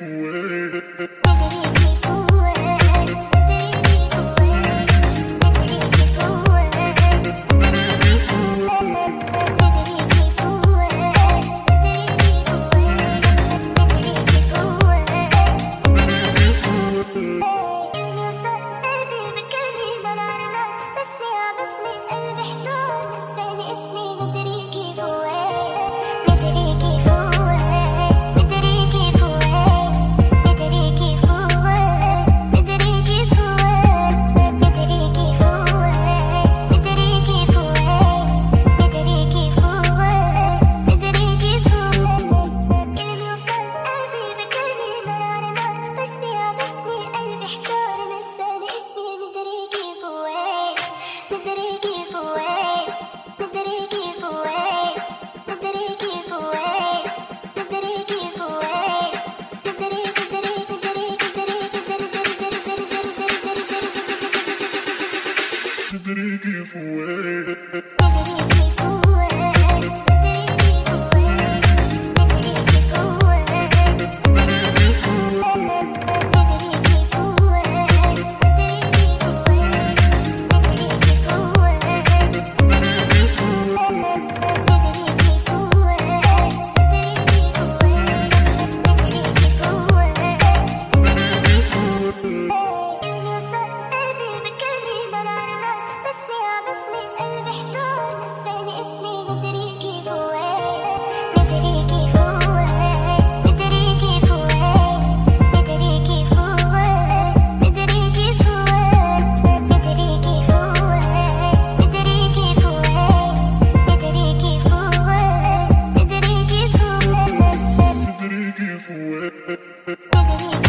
away. give away. You.